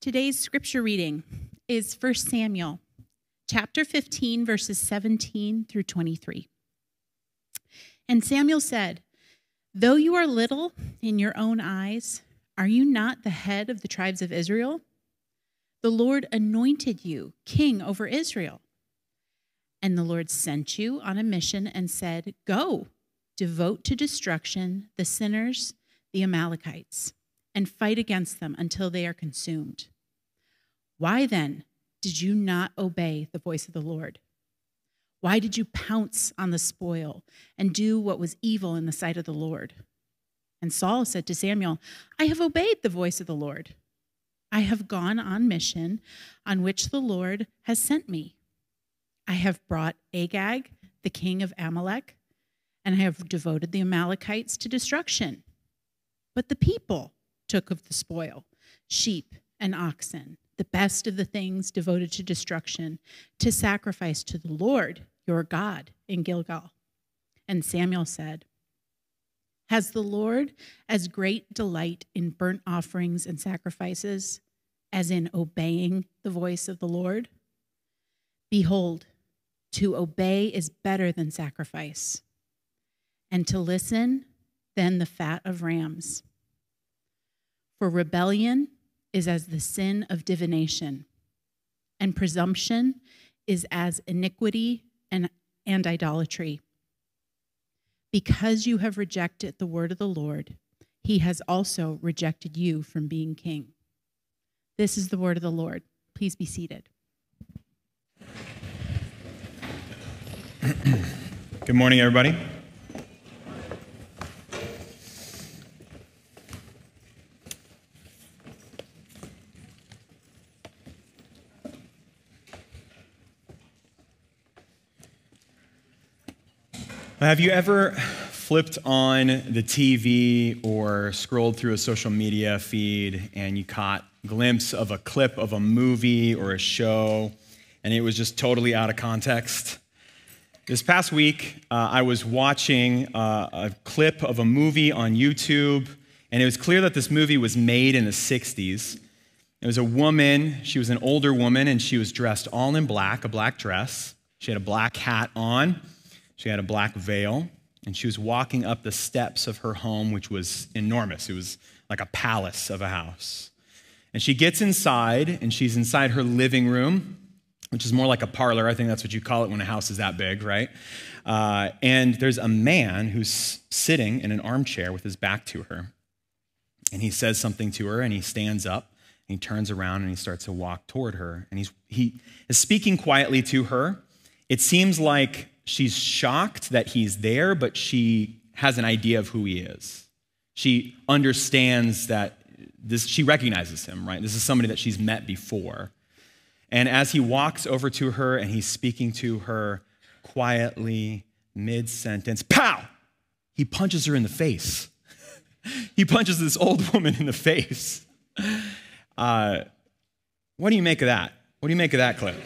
Today's scripture reading is 1 Samuel chapter 15, verses 17 through 23. And Samuel said, Though you are little in your own eyes, are you not the head of the tribes of Israel? The Lord anointed you king over Israel. And the Lord sent you on a mission and said, Go, devote to destruction the sinners, the Amalekites, and fight against them until they are consumed. Why then did you not obey the voice of the Lord? Why did you pounce on the spoil and do what was evil in the sight of the Lord? And Saul said to Samuel, I have obeyed the voice of the Lord. I have gone on mission on which the Lord has sent me. I have brought Agag, the king of Amalek, and I have devoted the Amalekites to destruction. But the people took of the spoil sheep and oxen the best of the things devoted to destruction, to sacrifice to the Lord your God in Gilgal. And Samuel said, Has the Lord as great delight in burnt offerings and sacrifices as in obeying the voice of the Lord? Behold, to obey is better than sacrifice, and to listen than the fat of rams. For rebellion is as the sin of divination, and presumption is as iniquity and, and idolatry. Because you have rejected the word of the Lord, he has also rejected you from being king. This is the word of the Lord. Please be seated. Good morning, everybody. Have you ever flipped on the TV or scrolled through a social media feed and you caught a glimpse of a clip of a movie or a show and it was just totally out of context? This past week, uh, I was watching uh, a clip of a movie on YouTube, and it was clear that this movie was made in the 60s. It was a woman, she was an older woman, and she was dressed all in black, a black dress. She had a black hat on she had a black veil, and she was walking up the steps of her home, which was enormous. It was like a palace of a house. And she gets inside, and she's inside her living room, which is more like a parlor. I think that's what you call it when a house is that big, right? Uh, and there's a man who's sitting in an armchair with his back to her. And he says something to her, and he stands up, and he turns around, and he starts to walk toward her. And he's, he is speaking quietly to her. It seems like she's shocked that he's there, but she has an idea of who he is. She understands that this, she recognizes him, right? This is somebody that she's met before. And as he walks over to her and he's speaking to her quietly, mid sentence, pow! He punches her in the face. he punches this old woman in the face. Uh, what do you make of that? What do you make of that clip?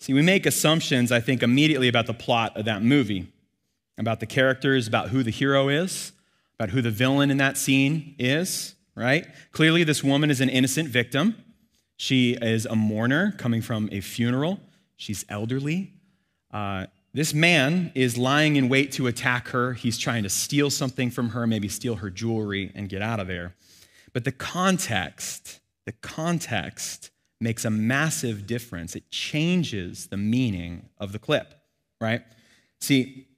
See, we make assumptions, I think, immediately about the plot of that movie, about the characters, about who the hero is, about who the villain in that scene is, right? Clearly, this woman is an innocent victim. She is a mourner coming from a funeral. She's elderly. Uh, this man is lying in wait to attack her. He's trying to steal something from her, maybe steal her jewelry and get out of there. But the context, the context makes a massive difference. It changes the meaning of the clip, right? See,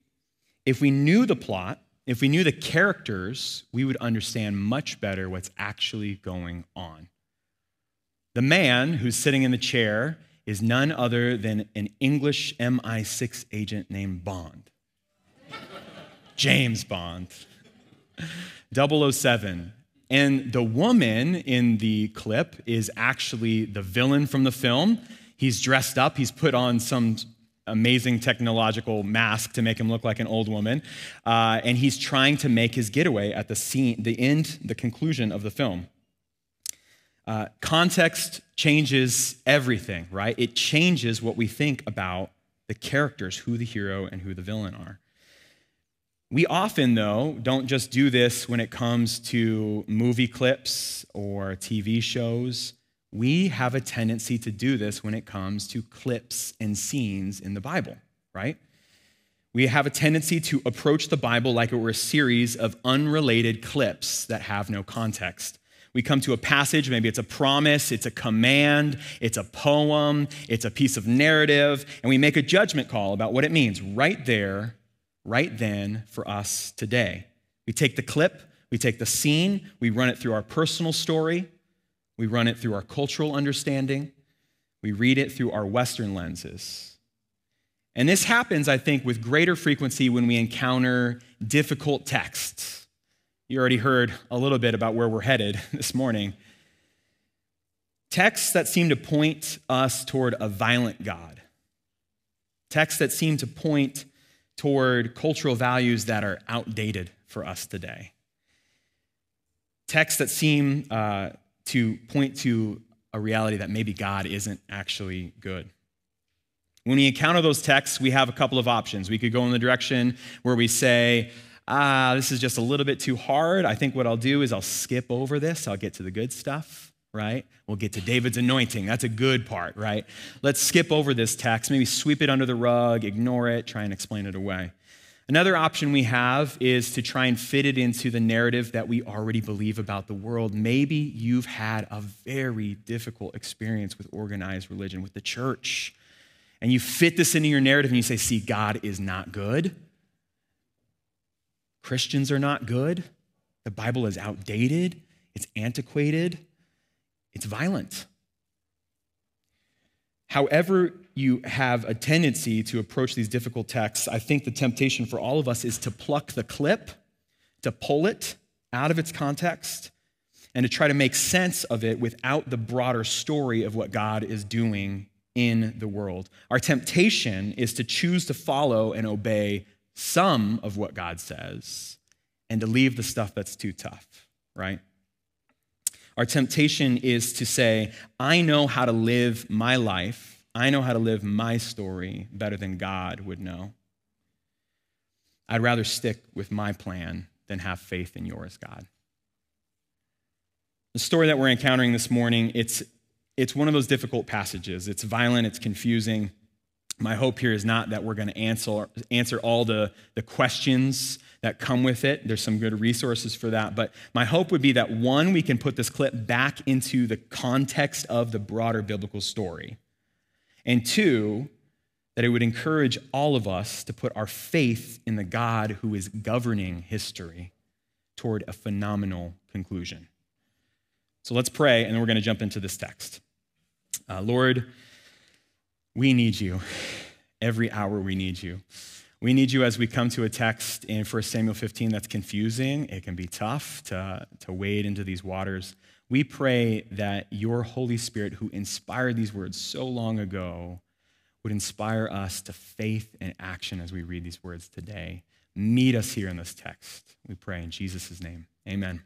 if we knew the plot, if we knew the characters, we would understand much better what's actually going on. The man who's sitting in the chair is none other than an English MI6 agent named Bond. James Bond. 007, and the woman in the clip is actually the villain from the film. He's dressed up, he's put on some amazing technological mask to make him look like an old woman. Uh, and he's trying to make his getaway at the scene, the end, the conclusion of the film. Uh, context changes everything, right? It changes what we think about the characters, who the hero and who the villain are. We often, though, don't just do this when it comes to movie clips or TV shows. We have a tendency to do this when it comes to clips and scenes in the Bible, right? We have a tendency to approach the Bible like it were a series of unrelated clips that have no context. We come to a passage, maybe it's a promise, it's a command, it's a poem, it's a piece of narrative, and we make a judgment call about what it means right there, right then for us today. We take the clip, we take the scene, we run it through our personal story, we run it through our cultural understanding, we read it through our Western lenses. And this happens, I think, with greater frequency when we encounter difficult texts. You already heard a little bit about where we're headed this morning. Texts that seem to point us toward a violent God. Texts that seem to point toward cultural values that are outdated for us today. Texts that seem uh, to point to a reality that maybe God isn't actually good. When we encounter those texts, we have a couple of options. We could go in the direction where we say, ah, this is just a little bit too hard. I think what I'll do is I'll skip over this. I'll get to the good stuff, right? We'll get to David's anointing. That's a good part, right? Let's skip over this text, maybe sweep it under the rug, ignore it, try and explain it away. Another option we have is to try and fit it into the narrative that we already believe about the world. Maybe you've had a very difficult experience with organized religion, with the church and you fit this into your narrative and you say, see, God is not good. Christians are not good. The Bible is outdated, it's antiquated, it's violent. However, you have a tendency to approach these difficult texts, I think the temptation for all of us is to pluck the clip, to pull it out of its context, and to try to make sense of it without the broader story of what God is doing in the world. Our temptation is to choose to follow and obey some of what God says and to leave the stuff that's too tough, right? Our temptation is to say, I know how to live my life, I know how to live my story better than God would know. I'd rather stick with my plan than have faith in yours, God. The story that we're encountering this morning, it's it's one of those difficult passages. It's violent, it's confusing. My hope here is not that we're going to answer, answer all the, the questions that come with it. There's some good resources for that. But my hope would be that one, we can put this clip back into the context of the broader biblical story. And two, that it would encourage all of us to put our faith in the God who is governing history toward a phenomenal conclusion. So let's pray, and then we're going to jump into this text. Uh, Lord, we need you. Every hour we need you. We need you as we come to a text in 1 Samuel 15 that's confusing. It can be tough to, to wade into these waters. We pray that your Holy Spirit, who inspired these words so long ago, would inspire us to faith and action as we read these words today. Meet us here in this text. We pray in Jesus' name. Amen.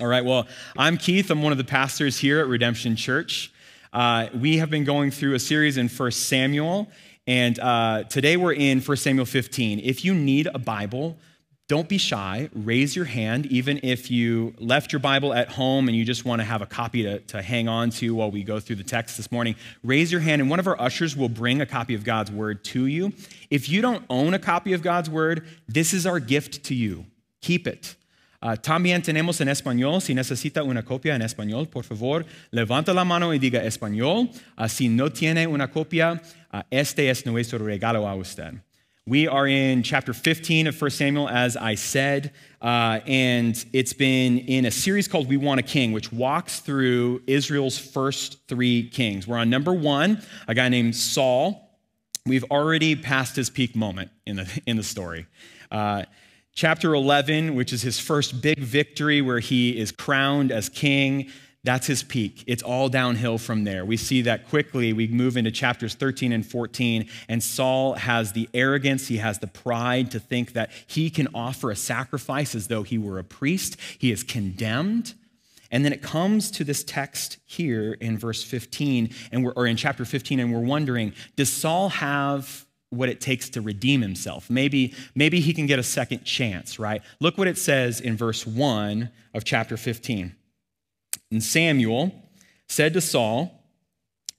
All right, well, I'm Keith. I'm one of the pastors here at Redemption Church. Uh, we have been going through a series in 1 Samuel, and uh, today we're in 1 Samuel 15. If you need a Bible, don't be shy. Raise your hand, even if you left your Bible at home and you just want to have a copy to, to hang on to while we go through the text this morning. Raise your hand, and one of our ushers will bring a copy of God's Word to you. If you don't own a copy of God's Word, this is our gift to you. Keep it. Uh, también tenemos en español. Si necesita una copia en español, por favor, levanta la mano y diga español. Uh, si no tiene una copia, uh, este es nuestro regalo a usted. We are in chapter 15 of 1 Samuel, as I said, and it's been in a series called We Want a King, which walks through Israel's first three kings. We're on number one, a guy named Saul. We've already passed his peak moment in the, in the story. Uh, Chapter 11, which is his first big victory where he is crowned as king, that's his peak. It's all downhill from there. We see that quickly. We move into chapters 13 and 14, and Saul has the arrogance, he has the pride to think that he can offer a sacrifice as though he were a priest. He is condemned. And then it comes to this text here in verse 15, and we're, or in chapter 15, and we're wondering does Saul have what it takes to redeem himself. Maybe, maybe he can get a second chance, right? Look what it says in verse 1 of chapter 15. And Samuel said to Saul,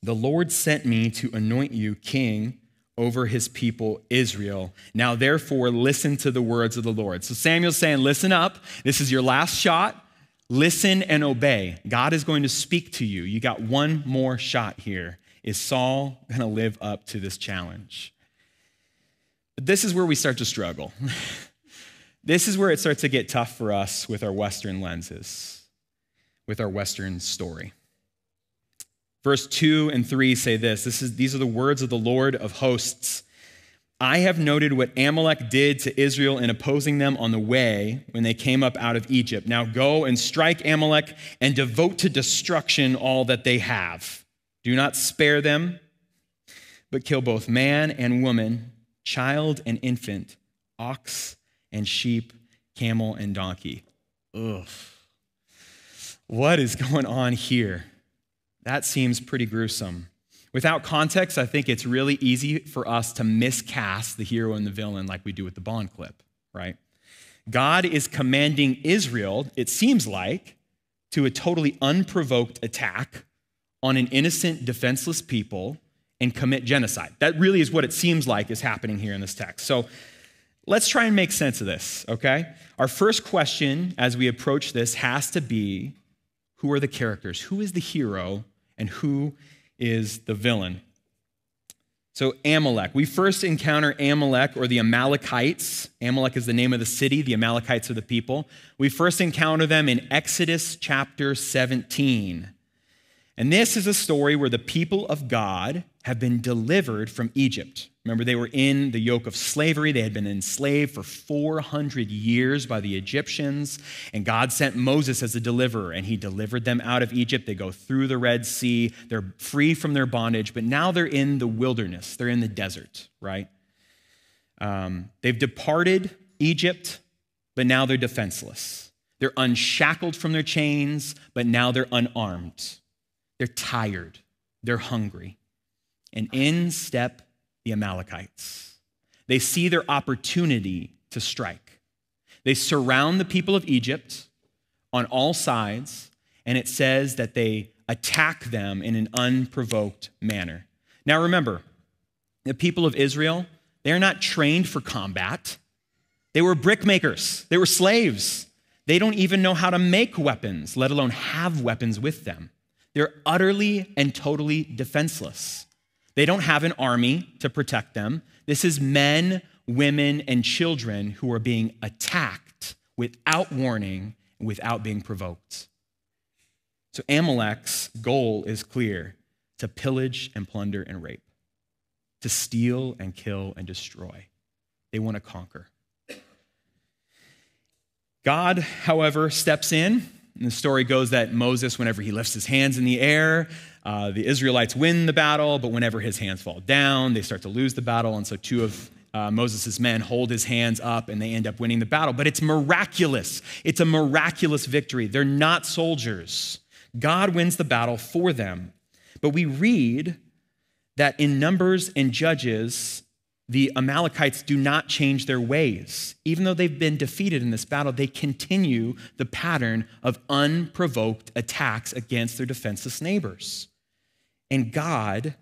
The Lord sent me to anoint you king over his people Israel. Now, therefore, listen to the words of the Lord. So Samuel's saying, Listen up. This is your last shot. Listen and obey. God is going to speak to you. You got one more shot here. Is Saul going to live up to this challenge? This is where we start to struggle. this is where it starts to get tough for us with our Western lenses, with our Western story. Verse 2 and 3 say this, this is, These are the words of the Lord of hosts. I have noted what Amalek did to Israel in opposing them on the way when they came up out of Egypt. Now go and strike Amalek and devote to destruction all that they have. Do not spare them, but kill both man and woman child and infant, ox and sheep, camel and donkey. Ugh. What is going on here? That seems pretty gruesome. Without context, I think it's really easy for us to miscast the hero and the villain like we do with the Bond clip, right? God is commanding Israel, it seems like, to a totally unprovoked attack on an innocent, defenseless people and commit genocide. That really is what it seems like is happening here in this text. So let's try and make sense of this, okay? Our first question as we approach this has to be who are the characters? Who is the hero and who is the villain? So, Amalek. We first encounter Amalek or the Amalekites. Amalek is the name of the city, the Amalekites are the people. We first encounter them in Exodus chapter 17. And this is a story where the people of God have been delivered from Egypt. Remember, they were in the yoke of slavery. They had been enslaved for 400 years by the Egyptians. And God sent Moses as a deliverer, and he delivered them out of Egypt. They go through the Red Sea. They're free from their bondage, but now they're in the wilderness. They're in the desert, right? Um, they've departed Egypt, but now they're defenseless. They're unshackled from their chains, but now they're unarmed. They're tired. They're hungry and in step the Amalekites. They see their opportunity to strike. They surround the people of Egypt on all sides, and it says that they attack them in an unprovoked manner. Now remember, the people of Israel, they are not trained for combat. They were brickmakers, they were slaves. They don't even know how to make weapons, let alone have weapons with them. They're utterly and totally defenseless. They don't have an army to protect them. This is men, women, and children who are being attacked without warning, without being provoked. So Amalek's goal is clear to pillage and plunder and rape, to steal and kill and destroy. They want to conquer. God, however, steps in. And the story goes that Moses, whenever he lifts his hands in the air, uh, the Israelites win the battle, but whenever his hands fall down, they start to lose the battle. And so two of uh, Moses' men hold his hands up and they end up winning the battle. But it's miraculous. It's a miraculous victory. They're not soldiers. God wins the battle for them. But we read that in Numbers and Judges, the Amalekites do not change their ways. Even though they've been defeated in this battle, they continue the pattern of unprovoked attacks against their defenseless neighbors. And God,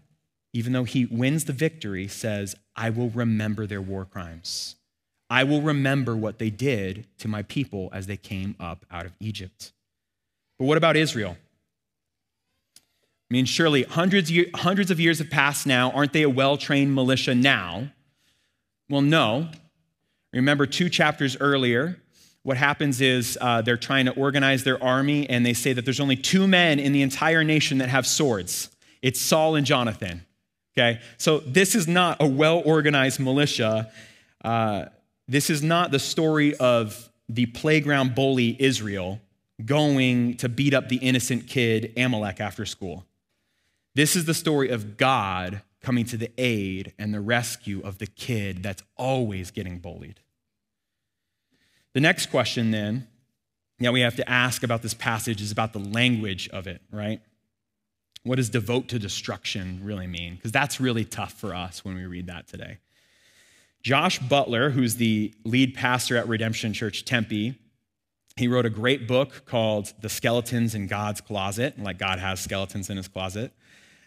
even though he wins the victory, says, I will remember their war crimes. I will remember what they did to my people as they came up out of Egypt. But what about Israel? I mean, surely hundreds, hundreds of years have passed now. Aren't they a well trained militia now? Well, no. Remember, two chapters earlier, what happens is uh, they're trying to organize their army, and they say that there's only two men in the entire nation that have swords it's Saul and Jonathan. Okay? So this is not a well organized militia. Uh, this is not the story of the playground bully Israel going to beat up the innocent kid Amalek after school. This is the story of God coming to the aid and the rescue of the kid that's always getting bullied. The next question, then, that we have to ask about this passage is about the language of it, right? What does devote to destruction really mean? Because that's really tough for us when we read that today. Josh Butler, who's the lead pastor at Redemption Church Tempe, he wrote a great book called The Skeletons in God's Closet, like God has skeletons in his closet.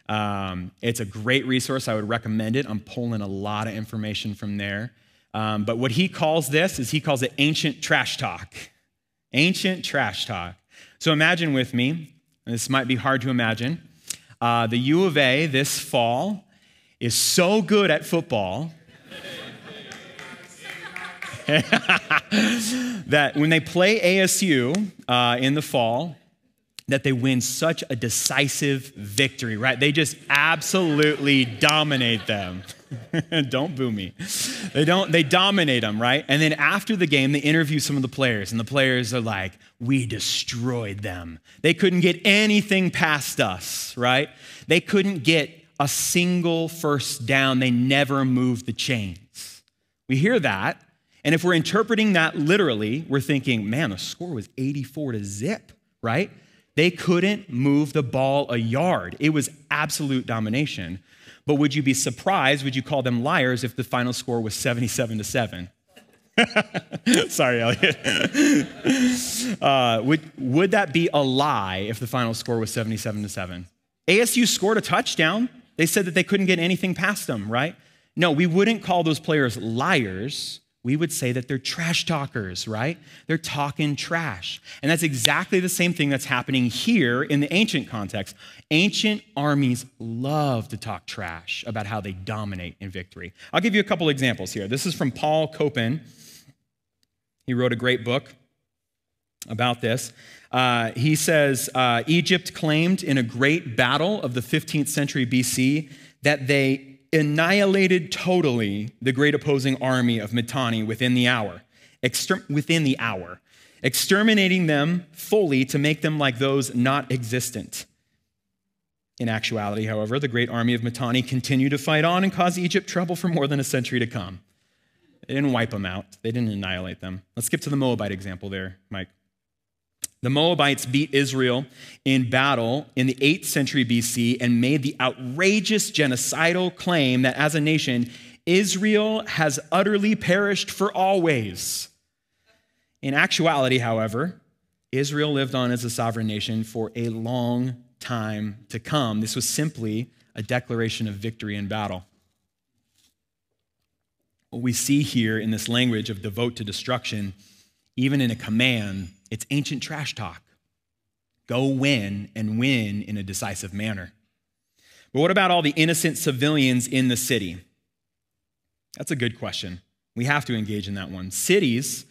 Um, it's a great resource. I would recommend it. I'm pulling a lot of information from there. Um, but what he calls this is he calls it ancient trash talk. Ancient trash talk. So imagine with me, this might be hard to imagine. Uh, the U of A this fall is so good at football that when they play ASU uh, in the fall, that they win such a decisive victory, right? They just absolutely dominate them. don't boo me. They don't they dominate them, right? And then after the game they interview some of the players and the players are like, "We destroyed them. They couldn't get anything past us, right? They couldn't get a single first down. They never moved the chains." We hear that and if we're interpreting that literally, we're thinking, man, the score was 84 to zip, right? They couldn't move the ball a yard. It was absolute domination. But would you be surprised? Would you call them liars if the final score was 77 to 7? Sorry, Elliot. uh, would, would that be a lie if the final score was 77 to 7? ASU scored a touchdown. They said that they couldn't get anything past them, right? No, we wouldn't call those players liars we would say that they're trash talkers, right? They're talking trash. And that's exactly the same thing that's happening here in the ancient context. Ancient armies love to talk trash about how they dominate in victory. I'll give you a couple examples here. This is from Paul Copan. He wrote a great book about this. Uh, he says uh, Egypt claimed in a great battle of the 15th century BC that they annihilated totally the great opposing army of Mitanni within the hour, exter- within the hour, exterminating them fully to make them like those not existent. In actuality, however, the great army of Mitanni continued to fight on and cause Egypt trouble for more than a century to come. They didn't wipe them out, they didn't annihilate them. Let's skip to the Moabite example there, Mike. The Moabites beat Israel in battle in the 8th century BC and made the outrageous genocidal claim that as a nation, Israel has utterly perished for always. In actuality, however, Israel lived on as a sovereign nation for a long time to come. This was simply a declaration of victory in battle. What we see here in this language of devote to destruction, even in a command, it's ancient trash talk. Go win and win in a decisive manner. But what about all the innocent civilians in the city? That's a good question. We have to engage in that one. Cities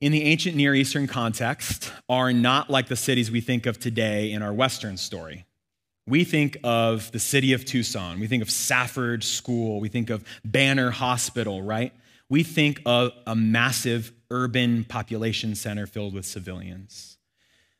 in the ancient Near Eastern context are not like the cities we think of today in our Western story. We think of the city of Tucson, we think of Safford School, we think of Banner Hospital, right? We think of a massive urban population center filled with civilians.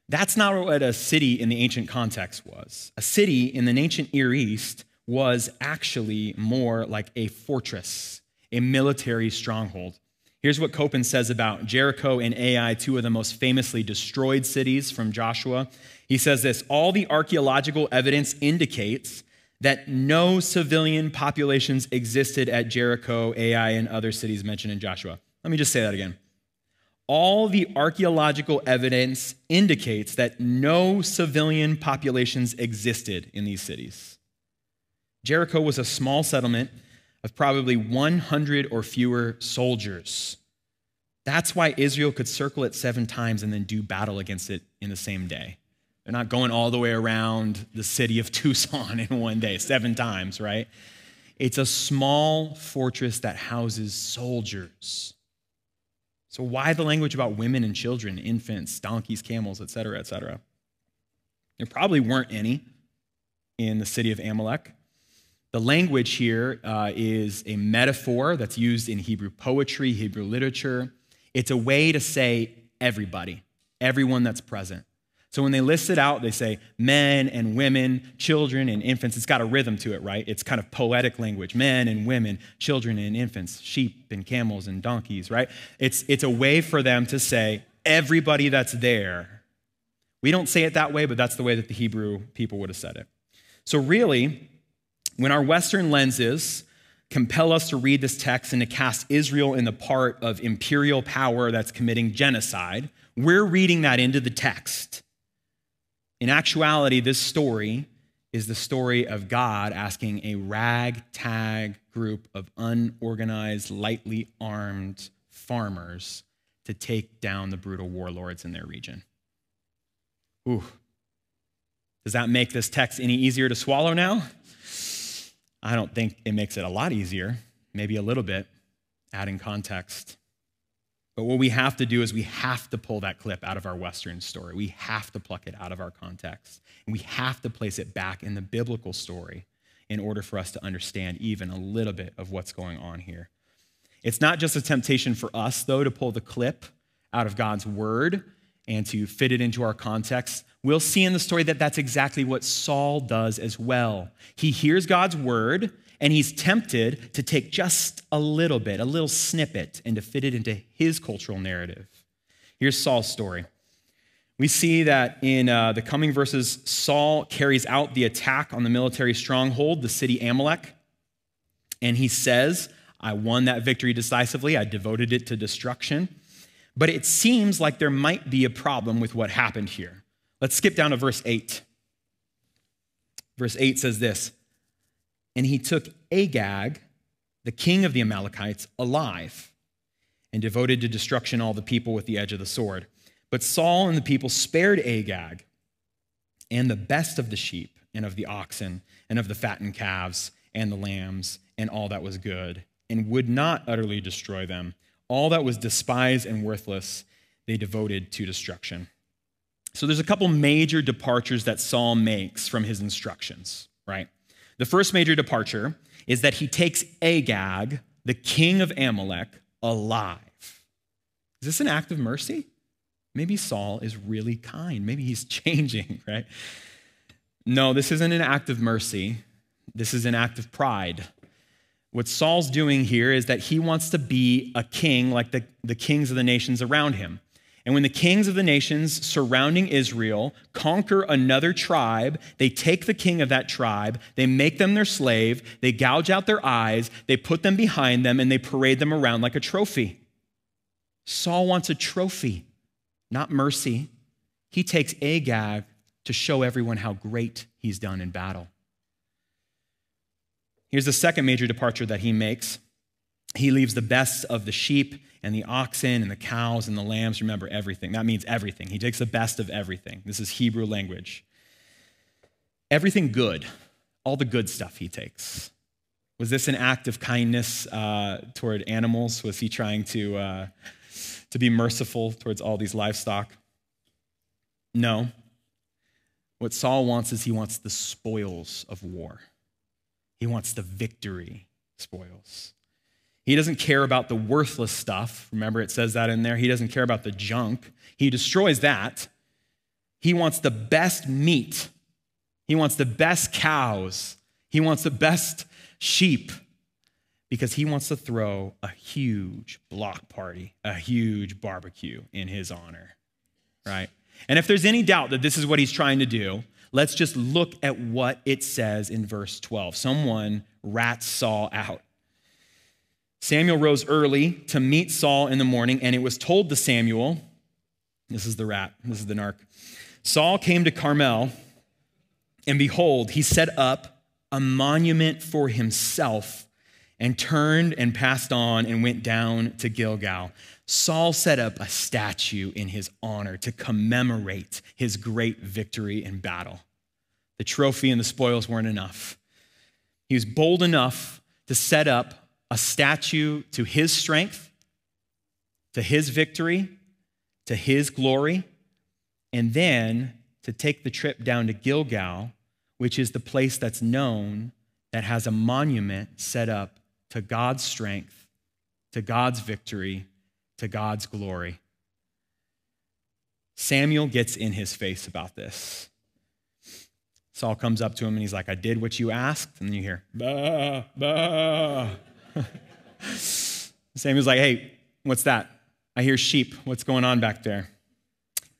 That's not what a city in the ancient context was. A city in the ancient Near East was actually more like a fortress, a military stronghold. Here's what Copan says about Jericho and Ai, two of the most famously destroyed cities from Joshua. He says this All the archaeological evidence indicates that no civilian populations existed at Jericho, Ai, and other cities mentioned in Joshua. Let me just say that again all the archaeological evidence indicates that no civilian populations existed in these cities. Jericho was a small settlement of probably 100 or fewer soldiers. That's why Israel could circle it seven times and then do battle against it in the same day. They're not going all the way around the city of Tucson in one day, seven times, right? It's a small fortress that houses soldiers. So, why the language about women and children, infants, donkeys, camels, etc., cetera, et cetera? There probably weren't any in the city of Amalek. The language here uh, is a metaphor that's used in Hebrew poetry, Hebrew literature. It's a way to say everybody, everyone that's present. So when they list it out, they say men and women, children and infants. It's got a rhythm to it, right? It's kind of poetic language men and women, children and infants, sheep and camels and donkeys, right? It's, it's a way for them to say everybody that's there. We don't say it that way, but that's the way that the Hebrew people would have said it. So, really, when our Western lenses compel us to read this text and to cast Israel in the part of imperial power that's committing genocide. We're reading that into the text. In actuality, this story is the story of God asking a ragtag group of unorganized, lightly armed farmers to take down the brutal warlords in their region. Ooh. Does that make this text any easier to swallow now? I don't think it makes it a lot easier, maybe a little bit, adding context. But what we have to do is we have to pull that clip out of our Western story. We have to pluck it out of our context. And we have to place it back in the biblical story in order for us to understand even a little bit of what's going on here. It's not just a temptation for us, though, to pull the clip out of God's word and to fit it into our context, we'll see in the story that that's exactly what Saul does as well. He hears God's word and he's tempted to take just a little bit, a little snippet, and to fit it into his cultural narrative. Here's Saul's story. We see that in uh, the coming verses, Saul carries out the attack on the military stronghold, the city Amalek, and he says, I won that victory decisively, I devoted it to destruction. But it seems like there might be a problem with what happened here. Let's skip down to verse 8. Verse 8 says this And he took Agag, the king of the Amalekites, alive and devoted to destruction all the people with the edge of the sword. But Saul and the people spared Agag and the best of the sheep and of the oxen and of the fattened calves and the lambs and all that was good, and would not utterly destroy them all that was despised and worthless, they devoted to destruction. So there's a couple major departures that Saul makes from his instructions, right? The first major departure is that he takes Agag, the king of Amalek, alive. Is this an act of mercy? Maybe Saul is really kind. Maybe he's changing, right? No, this isn't an act of mercy. This is an act of pride. What Saul's doing here is that he wants to be a king like the, the kings of the nations around him. And when the kings of the nations surrounding Israel conquer another tribe, they take the king of that tribe, they make them their slave, they gouge out their eyes, they put them behind them, and they parade them around like a trophy. Saul wants a trophy, not mercy. He takes Agag to show everyone how great he's done in battle. Here's the second major departure that he makes. He leaves the best of the sheep and the oxen and the cows and the lambs. Remember everything. That means everything. He takes the best of everything. This is Hebrew language. Everything good, all the good stuff he takes. Was this an act of kindness uh, toward animals? Was he trying to, uh, to be merciful towards all these livestock? No. What Saul wants is he wants the spoils of war. He wants the victory spoils. He doesn't care about the worthless stuff. Remember, it says that in there. He doesn't care about the junk. He destroys that. He wants the best meat. He wants the best cows. He wants the best sheep because he wants to throw a huge block party, a huge barbecue in his honor, right? And if there's any doubt that this is what he's trying to do, Let's just look at what it says in verse 12. Someone rats Saul out. Samuel rose early to meet Saul in the morning, and it was told to Samuel, this is the rat, this is the narc. Saul came to Carmel, and behold, he set up a monument for himself and turned and passed on and went down to Gilgal. Saul set up a statue in his honor to commemorate his great victory in battle. The trophy and the spoils weren't enough. He was bold enough to set up a statue to his strength, to his victory, to his glory, and then to take the trip down to Gilgal, which is the place that's known that has a monument set up to God's strength, to God's victory, to God's glory. Samuel gets in his face about this. Saul comes up to him and he's like, I did what you asked. And you hear, bah, bah. Samuel's like, hey, what's that? I hear sheep. What's going on back there?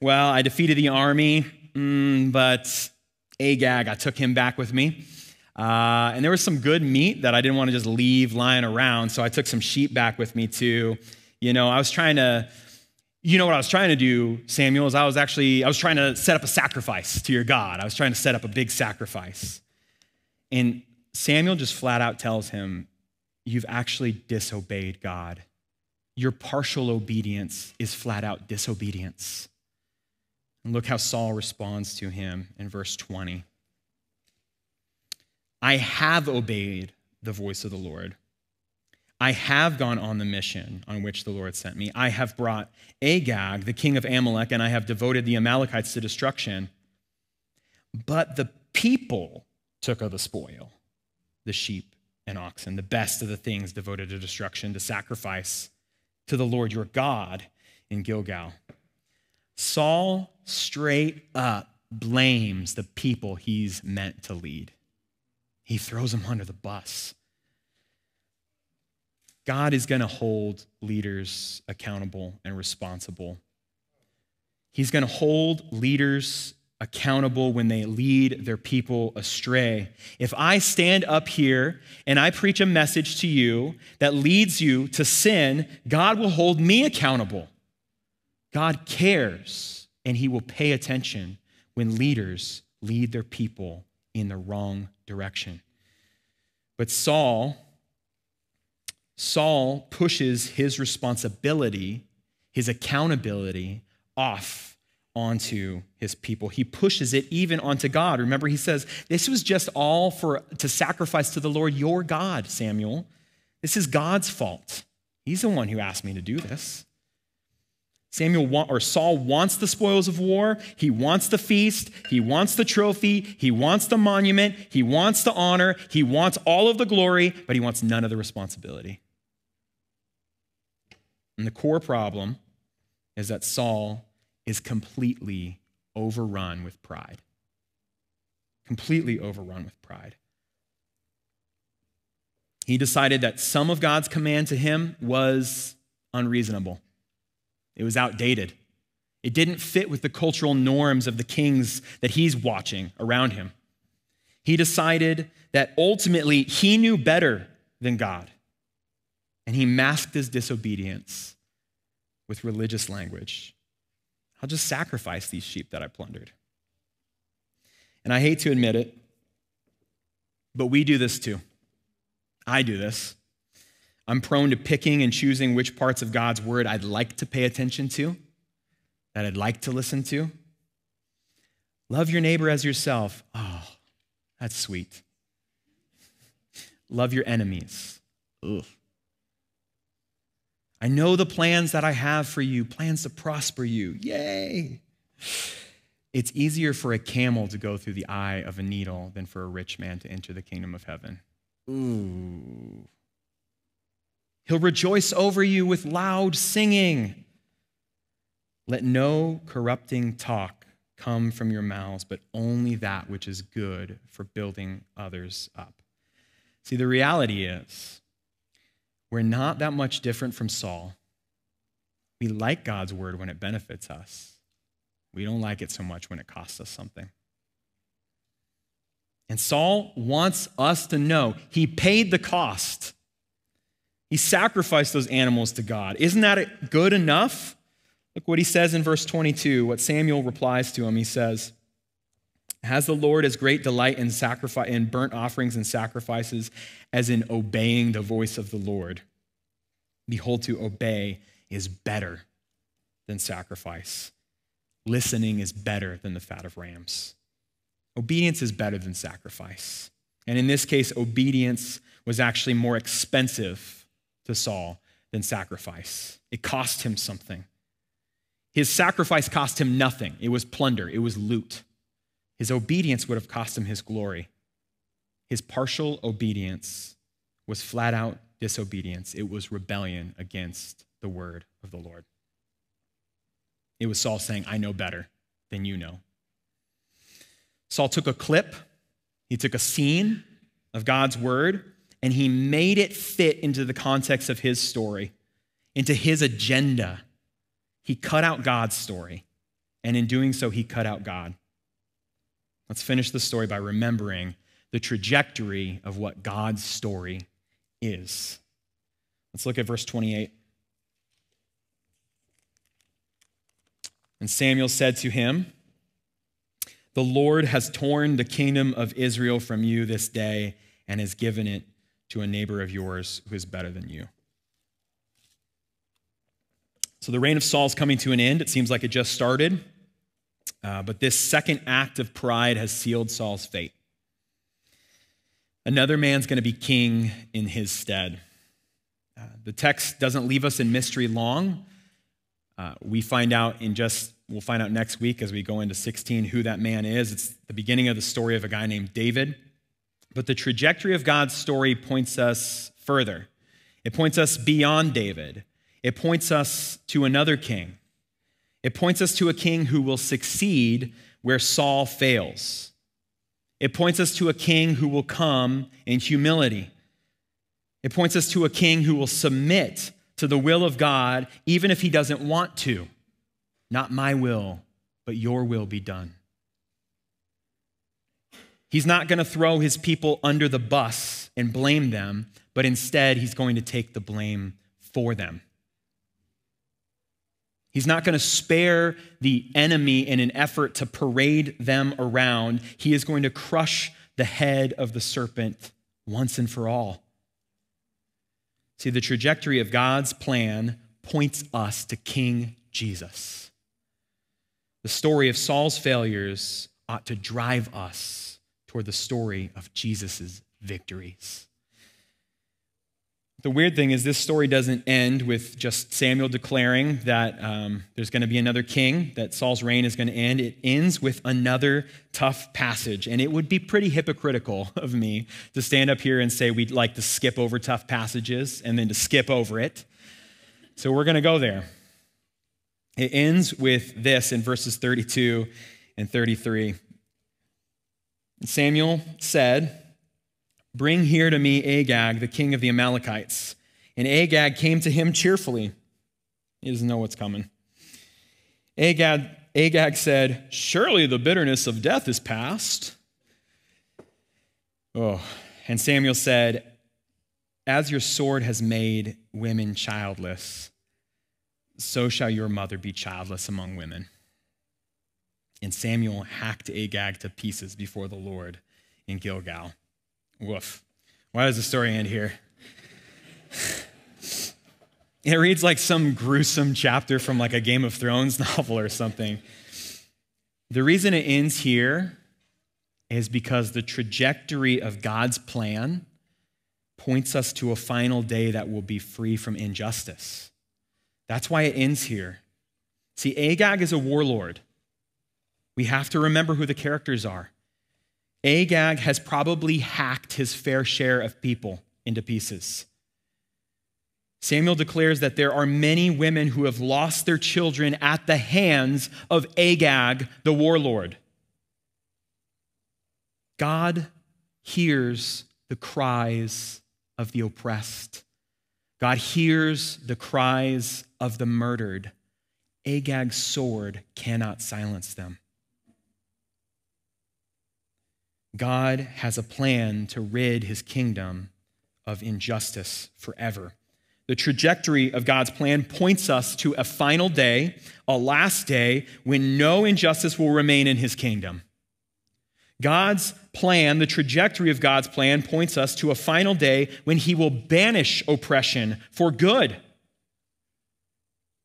Well, I defeated the army, mm, but Agag, I took him back with me. Uh, and there was some good meat that I didn't want to just leave lying around, so I took some sheep back with me too. You know, I was trying to, you know what I was trying to do, Samuel, is I was actually, I was trying to set up a sacrifice to your God. I was trying to set up a big sacrifice. And Samuel just flat out tells him, You've actually disobeyed God. Your partial obedience is flat out disobedience. And look how Saul responds to him in verse 20. I have obeyed the voice of the Lord. I have gone on the mission on which the Lord sent me. I have brought Agag, the king of Amalek, and I have devoted the Amalekites to destruction. But the people took of the spoil, the sheep and oxen, the best of the things devoted to destruction, to sacrifice to the Lord your God in Gilgal. Saul straight up blames the people he's meant to lead he throws them under the bus. God is going to hold leaders accountable and responsible. He's going to hold leaders accountable when they lead their people astray. If I stand up here and I preach a message to you that leads you to sin, God will hold me accountable. God cares and he will pay attention when leaders lead their people in the wrong direction. But Saul, Saul pushes his responsibility, his accountability off onto his people. He pushes it even onto God. Remember, he says, This was just all for to sacrifice to the Lord your God, Samuel. This is God's fault. He's the one who asked me to do this. Samuel want, or Saul wants the spoils of war. He wants the feast. He wants the trophy. He wants the monument. He wants the honor. He wants all of the glory, but he wants none of the responsibility. And the core problem is that Saul is completely overrun with pride. Completely overrun with pride. He decided that some of God's command to him was unreasonable. It was outdated. It didn't fit with the cultural norms of the kings that he's watching around him. He decided that ultimately he knew better than God, and he masked his disobedience with religious language. I'll just sacrifice these sheep that I plundered. And I hate to admit it, but we do this too. I do this. I'm prone to picking and choosing which parts of God's word I'd like to pay attention to, that I'd like to listen to. Love your neighbor as yourself. Oh, that's sweet. Love your enemies. Ugh. I know the plans that I have for you, plans to prosper you. Yay. It's easier for a camel to go through the eye of a needle than for a rich man to enter the kingdom of heaven. Ooh. He'll rejoice over you with loud singing. Let no corrupting talk come from your mouths, but only that which is good for building others up. See, the reality is, we're not that much different from Saul. We like God's word when it benefits us, we don't like it so much when it costs us something. And Saul wants us to know he paid the cost. He sacrificed those animals to God. Isn't that good enough? Look what he says in verse 22, what Samuel replies to him. He says, Has the Lord as great delight in sacrifice in burnt offerings and sacrifices as in obeying the voice of the Lord? Behold, to obey is better than sacrifice. Listening is better than the fat of rams. Obedience is better than sacrifice. And in this case, obedience was actually more expensive to Saul than sacrifice. It cost him something. His sacrifice cost him nothing, it was plunder, it was loot. His obedience would have cost him his glory. His partial obedience was flat out disobedience, it was rebellion against the word of the Lord. It was Saul saying, I know better than you know. Saul took a clip, he took a scene of God's word, and he made it fit into the context of his story, into his agenda. He cut out God's story, and in doing so, he cut out God. Let's finish the story by remembering the trajectory of what God's story is. Let's look at verse 28. And Samuel said to him, The Lord has torn the kingdom of Israel from you this day and has given it to a neighbor of yours who is better than you. So the reign of Saul is coming to an end. It seems like it just started. Uh, but this second act of pride has sealed Saul's fate. Another man's going to be king in his stead. Uh, the text doesn't leave us in mystery long. Uh, we find out in just, we'll find out next week as we go into 16 who that man is. It's the beginning of the story of a guy named David. But the trajectory of God's story points us further. It points us beyond David. It points us to another king. It points us to a king who will succeed where Saul fails. It points us to a king who will come in humility. It points us to a king who will submit to the will of God even if he doesn't want to. Not my will, but your will be done. He's not going to throw his people under the bus and blame them, but instead, he's going to take the blame for them. He's not going to spare the enemy in an effort to parade them around. He is going to crush the head of the serpent once and for all. See, the trajectory of God's plan points us to King Jesus. The story of Saul's failures ought to drive us toward the story of Jesus' victories. The weird thing is, this story doesn't end with just Samuel declaring that um, there's going to be another king, that Saul's reign is going to end. It ends with another tough passage. And it would be pretty hypocritical of me to stand up here and say we'd like to skip over tough passages and then to skip over it. So we're going to go there. It ends with this in verses 32 and 33. Samuel said, Bring here to me Agag, the king of the Amalekites. And Agag came to him cheerfully. He doesn't know what's coming. Agag, Agag said, Surely the bitterness of death is past. Oh, and Samuel said, As your sword has made women childless, so shall your mother be childless among women. And Samuel hacked Agag to pieces before the Lord in Gilgal. Woof. Why does the story end here? It reads like some gruesome chapter from like a Game of Thrones novel or something. The reason it ends here is because the trajectory of God's plan points us to a final day that will be free from injustice. That's why it ends here. See, Agag is a warlord. We have to remember who the characters are. Agag has probably hacked his fair share of people into pieces. Samuel declares that there are many women who have lost their children at the hands of Agag, the warlord. God hears the cries of the oppressed. God hears the cries of the murdered. Agag's sword cannot silence them. God has a plan to rid his kingdom of injustice forever. The trajectory of God's plan points us to a final day, a last day, when no injustice will remain in his kingdom. God's plan, the trajectory of God's plan, points us to a final day when he will banish oppression for good.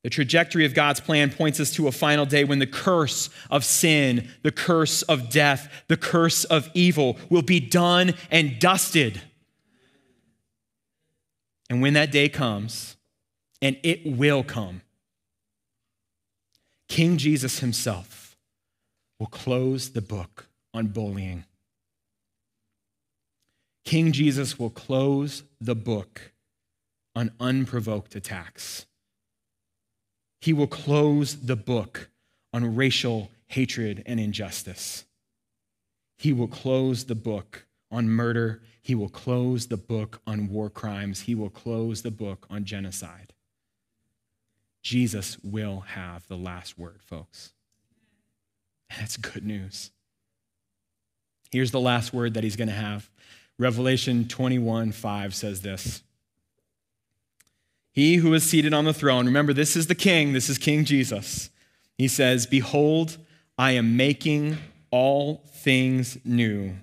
The trajectory of God's plan points us to a final day when the curse of sin, the curse of death, the curse of evil will be done and dusted. And when that day comes, and it will come, King Jesus himself will close the book on bullying. King Jesus will close the book on unprovoked attacks. He will close the book on racial hatred and injustice. He will close the book on murder. He will close the book on war crimes. He will close the book on genocide. Jesus will have the last word, folks. That's good news. Here's the last word that he's going to have. Revelation 21 5 says this He who is seated on the throne, remember, this is the king, this is King Jesus. He says, Behold, I am making all things new.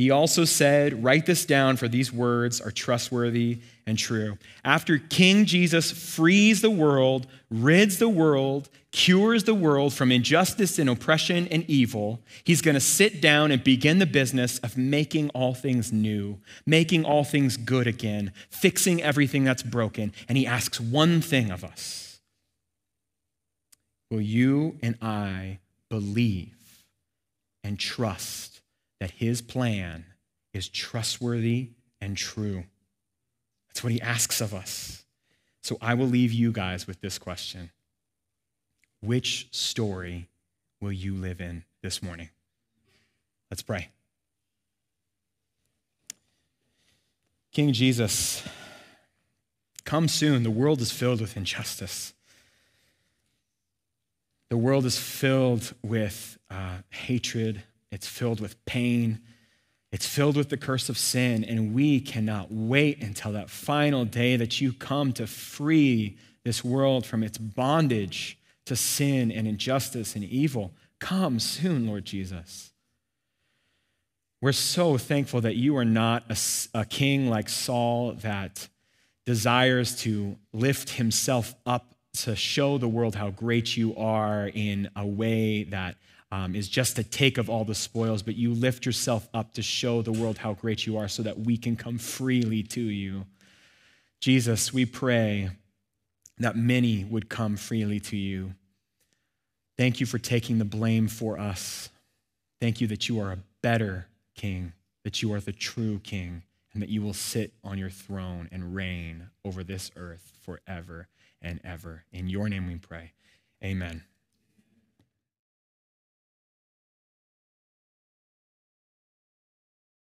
He also said, Write this down, for these words are trustworthy and true. After King Jesus frees the world, rids the world, cures the world from injustice and oppression and evil, he's going to sit down and begin the business of making all things new, making all things good again, fixing everything that's broken. And he asks one thing of us Will you and I believe and trust that his plan is trustworthy and true? That's what he asks of us. So I will leave you guys with this question Which story will you live in this morning? Let's pray. King Jesus, come soon. The world is filled with injustice. The world is filled with uh, hatred, it's filled with pain, it's filled with the curse of sin, and we cannot wait until that final day that you come to free this world from its bondage to sin and injustice and evil. Come soon, Lord Jesus. We're so thankful that you are not a, a king like Saul that desires to lift himself up to show the world how great you are in a way that um, is just to take of all the spoils, but you lift yourself up to show the world how great you are so that we can come freely to you. Jesus, we pray that many would come freely to you. Thank you for taking the blame for us. Thank you that you are a better king, that you are the true king, and that you will sit on your throne and reign over this earth forever and ever. In your name we pray. Amen.